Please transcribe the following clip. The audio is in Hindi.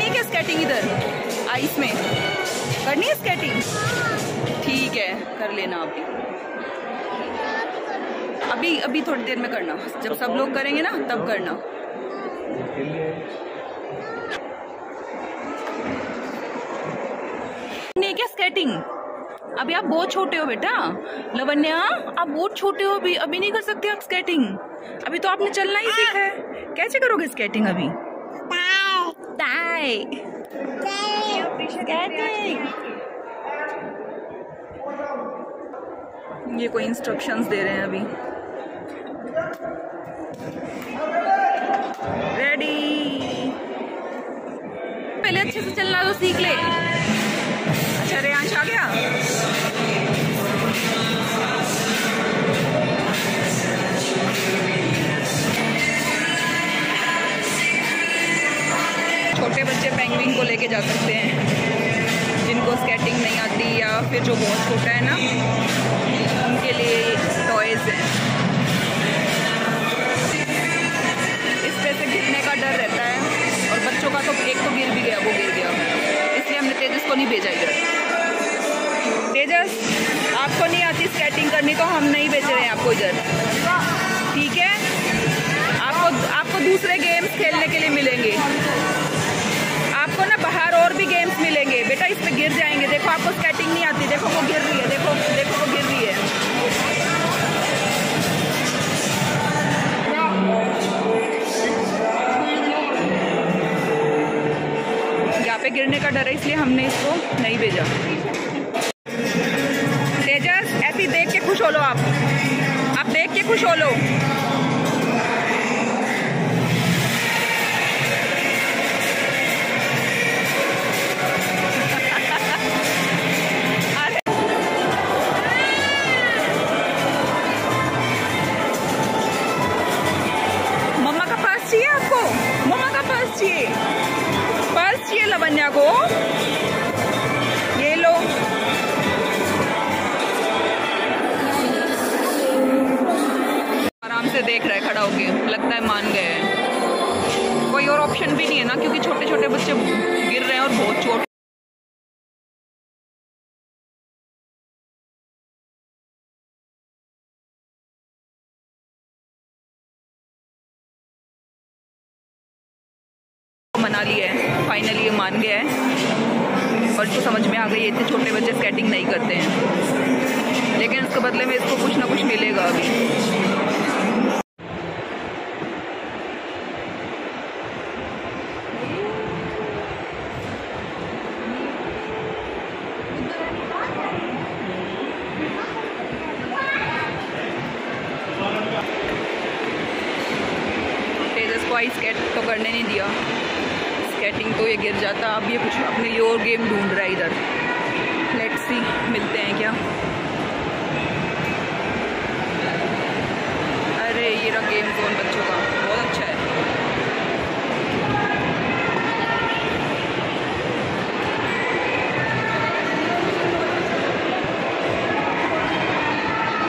है क्या स्केटिंग इधर? आइस में। करनी है स्केटिंग ठीक है, कर लेना अभी। अभी अभी थोड़ी देर में करना। जब सब लोग करेंगे ना, तब करना। नहीं क्या स्केटिंग अभी आप बहुत छोटे हो बेटा। लवन्या, आप बहुत छोटे हो अभी। अभी नहीं कर सकते आप स्केटिंग अभी तो आपने चलना ही सीखा है। कैसे करोगे स्केटिंग अभी? स्केटिंग ये कोई इंस्ट्रक्शंस दे रहे हैं अभी। रेडी पहले अच्छे से चलना तो सीख ले। अच्छा रेयांश आ गया? जा सकते हैं। जिनको स्केटिंग नहीं आती या फिर जो बहुत छोटा है ना, उनके लिए टॉयज़ हैं। इस पे से गिरने का डर रहता है और बच्चों का तो एक तो गिर भी गया, वो गिर गया। इसलिए हमने तेजस को नहीं भेजा इधर। तेजस, आपको नहीं आती स्केटिंग करनी तो हम नहीं भेज रहे हैं आपको इधर। ठीक है? आपको आपको दूसरे गेम्स खेलने के लिए मिलेंगे। और भी गेम्स मिलेंगे। बेटा, इस पे गिर जाएँगे। देखो, आपको स्केटिंग नहीं आती। देखो, वो गिर रही है। देखो देखो, वो गिर रही है। यहाँ पे गिरने का डर है, इसलिए हमने इसको नहीं भेजा। तेजस ऐसे देख के खुश हो लो आप। आप देख के खुश हो लो। लवन्या को ये लो आराम से देख रहा है, खड़ा होके। लगता है मान गए हैं। कोई और ऑप्शन भी नहीं है ना, क्योंकि छोटे छोटे बच्चे गिर रहे हैं और बहुत चोट। मना लिया है। फाइनली ये मान गया है। और इसको समझ में आ गई इतने छोटे बच्चे स्केटिंग नहीं करते हैं। लेकिन उसके बदले में इसको कुछ ना कुछ मिलेगा अभी तेजस को आई स्केट तो करने नहीं दिया स्केटिंग तो ये गिर जाता। अब ये कुछ अपने लिए और गेम ढूंढ रहा है इधर। लेट्स सी मिलते हैं क्या? अरे, ये रहा गेम जोन बच्चों का।